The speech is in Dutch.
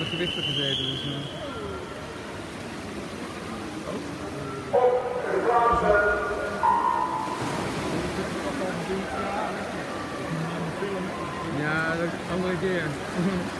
de gewichten gezeten. Dus, uh... Ja, de andere keer.